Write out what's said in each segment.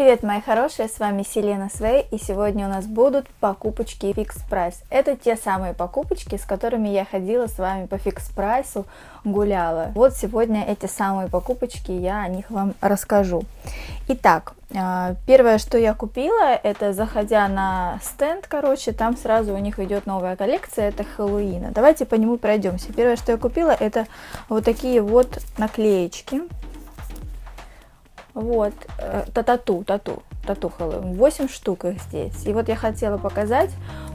привет, мои хорошие, с вами Селена Свей, и сегодня у нас будут покупочки Fix Price. Это те самые покупочки, с которыми я ходила с вами по Fix Price, гуляла. Вот сегодня эти самые покупочки, я о них вам расскажу. Итак, а, первое, что я купила, это заходя на стенд, короче, там сразу у них идет новая коллекция, это Хэллоуина. Давайте по нему пройдемся. Первое, что я купила, это вот такие вот наклеечки вот, э, тату, тату, тату Хэллоуин. 8 штук их здесь. И вот я хотела показать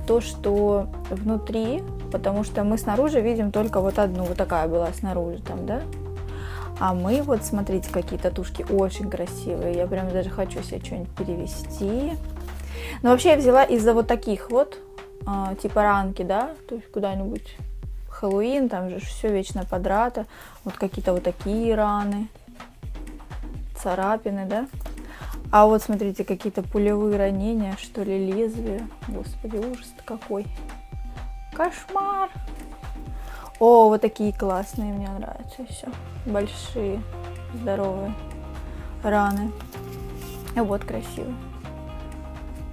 то, что внутри, потому что мы снаружи видим только вот одну, вот такая была снаружи там, да? А мы вот, смотрите, какие татушки очень красивые. Я прям даже хочу себе что-нибудь перевести. Но вообще я взяла из-за вот таких вот, э, типа ранки, да, то есть куда-нибудь Хэллоуин, там же все вечно подрато. Вот какие-то вот такие раны царапины, да? А вот смотрите, какие-то пулевые ранения, что ли, лезвия. Господи, ужас какой. Кошмар. О, вот такие классные, мне нравятся все. Большие, здоровые раны. И вот красиво.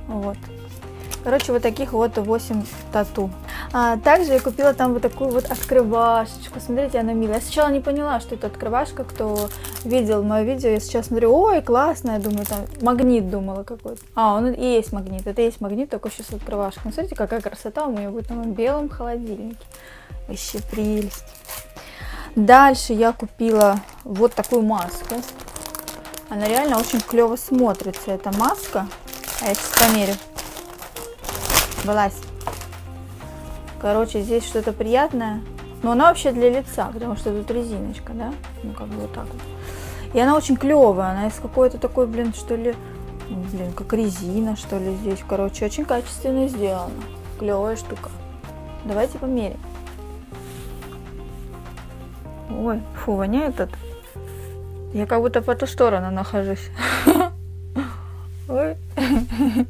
Вот. Короче, вот таких вот 8 тату. А, также я купила там вот такую вот открывашечку. Смотрите, она милая. Я сначала не поняла, что это открывашка. Кто видел мое видео, я сейчас смотрю, ой, классно. Я думаю, там магнит думала какой-то. А, он и есть магнит. Это и есть магнит, только еще с открывашкой. Ну, смотрите, какая красота у меня будет на белом холодильнике. Вообще прелесть. Дальше я купила вот такую маску. Она реально очень клево смотрится, эта маска. А я сейчас померю. Вылазь. Короче, здесь что-то приятное. Но она вообще для лица, потому что тут резиночка, да? Ну, как бы вот так вот. И она очень клевая. Она из какой-то такой, блин, что ли, блин, как резина, что ли, здесь. Короче, очень качественно сделана. Клевая штука. Давайте померим. Ой, фу, воняет это. Я как будто по ту сторону нахожусь. Ой.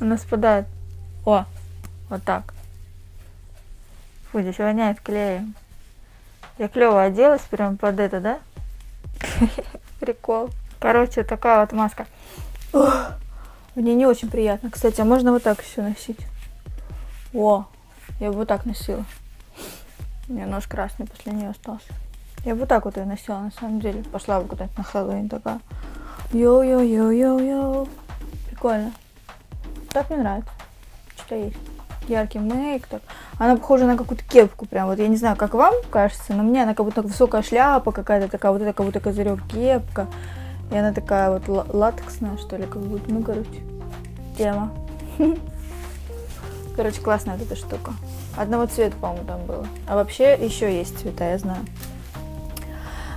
Она спадает. О, вот так. Фу, здесь воняет клеем. Я клево оделась прям под это, да? Прикол. Короче, такая вот маска. Мне не очень приятно. Кстати, а можно вот так еще носить? О, я бы вот так носила. У меня нос красный после нее остался. Я бы вот так вот ее носила, на самом деле. Пошла бы куда-нибудь на Хэллоуин такая. Йоу-йоу-йоу-йоу-йоу. Прикольно. Так мне нравится что есть. Яркий мейк. Так. Она похожа на какую-то кепку прям. Вот я не знаю, как вам кажется, но мне она как будто высокая шляпа какая-то такая, вот это как будто козырек кепка. И она такая вот латексная, что ли, как будто. Ну, короче, тема. Короче, классная вот эта штука. Одного цвета, по-моему, там было. А вообще еще есть цвета, я знаю.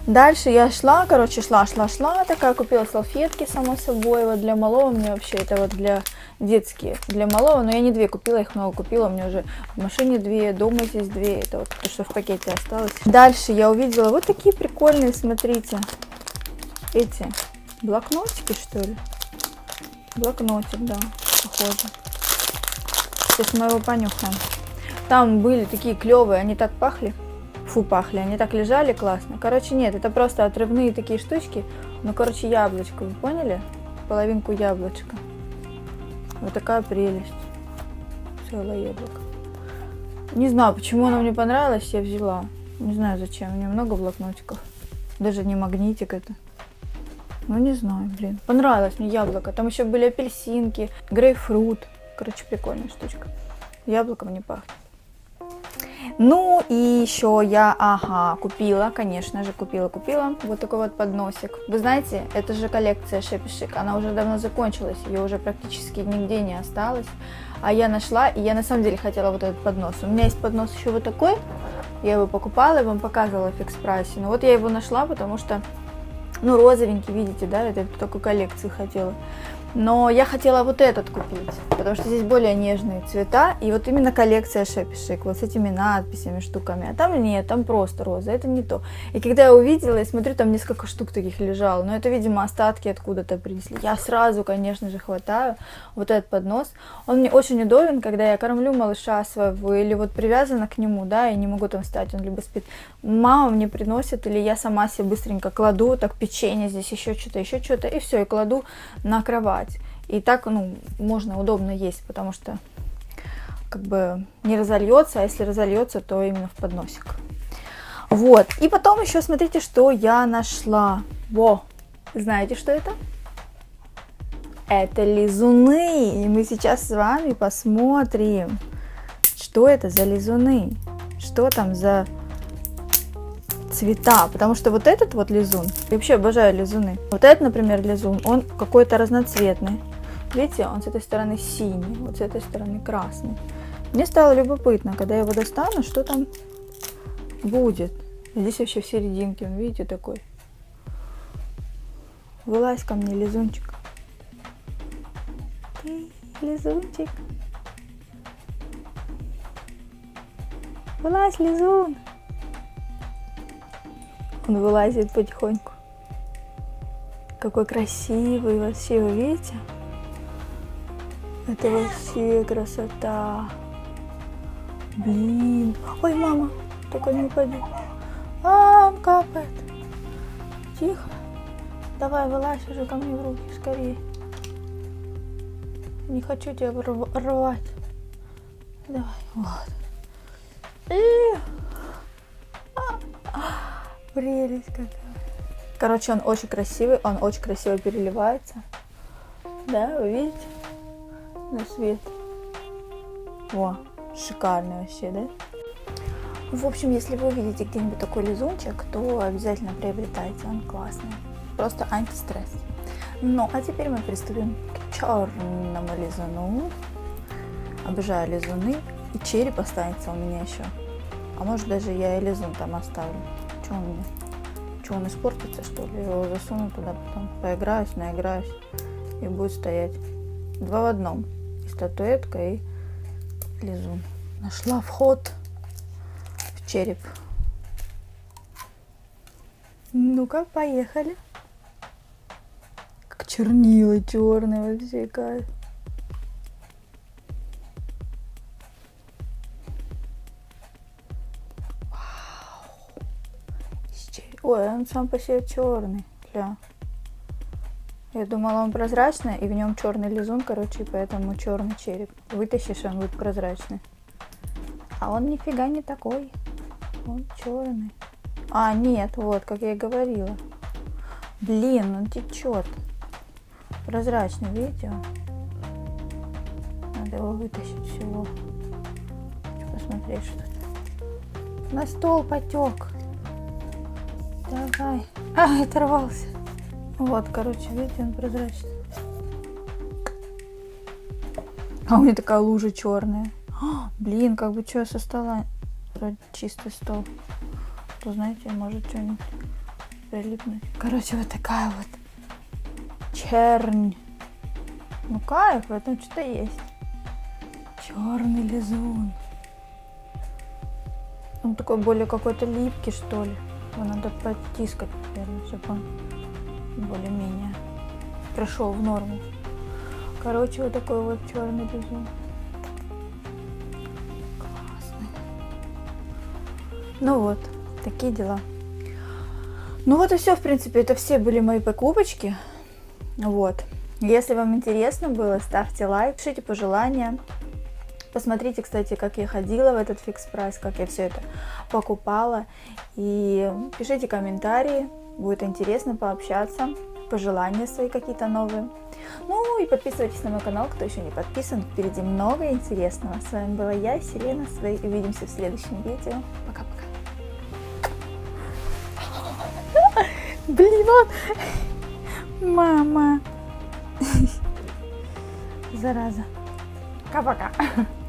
Дальше я шла, короче, шла, шла, шла, такая купила салфетки, само собой, вот для малого мне вообще, это вот для детские, для малого, но я не две купила, их много купила, у меня уже в машине две, дома здесь две, это вот то, что в пакете осталось. Дальше я увидела вот такие прикольные, смотрите, эти блокнотики, что ли? Блокнотик, да, похоже. Сейчас мы его понюхаем. Там были такие клевые, они так пахли. Фу, пахли, они так лежали классно. Короче, нет, это просто отрывные такие штучки. Ну, короче, яблочко, вы поняли? Половинку яблочка. Вот такая прелесть. Целое яблоко. Не знаю, почему она мне понравилась, я взяла. Не знаю зачем, у меня много блокнотиков. Даже не магнитик это. Ну, не знаю, блин. Понравилось мне яблоко. Там еще были апельсинки, грейпфрут. Короче, прикольная штучка. Яблоком не пахнет. Ну и еще я, ага, купила, конечно же, купила, купила вот такой вот подносик. Вы знаете, это же коллекция Шепишик, она уже давно закончилась, ее уже практически нигде не осталось. А я нашла, и я на самом деле хотела вот этот поднос. У меня есть поднос еще вот такой, я его покупала, я вам показывала в фикс прайсе. Но вот я его нашла, потому что, ну, розовенький, видите, да, это такой коллекции хотела. Но я хотела вот этот купить, потому что здесь более нежные цвета. И вот именно коллекция Шепишек, вот с этими надписями, штуками. А там нет, там просто роза, это не то. И когда я увидела, я смотрю, там несколько штук таких лежало. Но это, видимо, остатки откуда-то принесли. Я сразу, конечно же, хватаю вот этот поднос. Он мне очень удобен, когда я кормлю малыша своего или вот привязана к нему, да, и не могу там встать, он либо спит. Мама мне приносит, или я сама себе быстренько кладу, так печенье, здесь еще что-то, еще что-то, и все, и кладу на кровать. И так, ну, можно удобно есть, потому что как бы не разольется, а если разольется, то именно в подносик. Вот. И потом еще смотрите, что я нашла. Во! Знаете, что это? Это лизуны. И мы сейчас с вами посмотрим, что это за лизуны. Что там за цвета. Потому что вот этот вот лизун, я вообще обожаю лизуны. Вот этот, например, лизун, он какой-то разноцветный. Видите, он с этой стороны синий, вот с этой стороны красный. Мне стало любопытно, когда я его достану, что там будет. Здесь вообще в серединке, он, видите, такой. Вылазь ко мне, лизунчик. Ты, лизунчик. Вылазь, лизун. Он вылазит потихоньку. Какой красивый вообще, вы видите? Это вообще красота. Блин. Ой, мама, только не упади. А, он капает. Тихо. Давай, вылазь уже ко мне в руки, скорее. Не хочу тебя рвать. Давай, вот. И... Прелесть какая. Короче, он очень красивый, он очень красиво переливается. Да, вы видите? На свет. Во, шикарный вообще, да? В общем, если вы увидите где-нибудь такой лизунчик, то обязательно приобретайте, он классный. Просто антистресс. Ну, а теперь мы приступим к черному лизуну. Обожаю лизуны. И череп останется у меня еще. А может даже я и лизун там оставлю. Что он мне? Что он испортится, что ли? Я его засуну туда потом. Поиграюсь, наиграюсь. И будет стоять. Два в одном. Статуэтка, и лизун. Нашла вход череп. Ну-ка, поехали. Как чернила черные вообще кайф. Ой, он сам по себе черный. Ля. Я думала, он прозрачный, и в нем черный лизун, короче, и поэтому черный череп. Вытащишь, он будет прозрачный. А он нифига не такой. Он черный. А, нет, вот, как я и говорила. Блин, он течет. Прозрачный, видите? Надо его вытащить всего. Хочу посмотреть, что тут. На стол потек. Давай. А, оторвался. Вот, короче, видите, он прозрачный. А у меня такая лужа черная. А, блин, как бы что со стола вроде чистый стол. То, знаете, может что-нибудь прилипнуть. Короче, вот такая вот чернь. Ну кайф, в этом что-то есть. Черный лизун. Он такой более какой-то липкий, что ли. Его надо потискать, наверное, чтобы он более-менее пришел в норму. Короче, вот такой вот черный лизун. Ну вот, такие дела. Ну вот и все, в принципе, это все были мои покупочки. Вот. Если вам интересно было, ставьте лайк, пишите пожелания. Посмотрите, кстати, как я ходила в этот фикс прайс, как я все это покупала. И пишите комментарии, будет интересно пообщаться, пожелания свои какие-то новые. Ну и подписывайтесь на мой канал, кто еще не подписан. Впереди много интересного. С вами была я, Селена Свей. Увидимся в следующем видео. Пока-пока. Блин, он... Мама. Зараза. Пока-пока.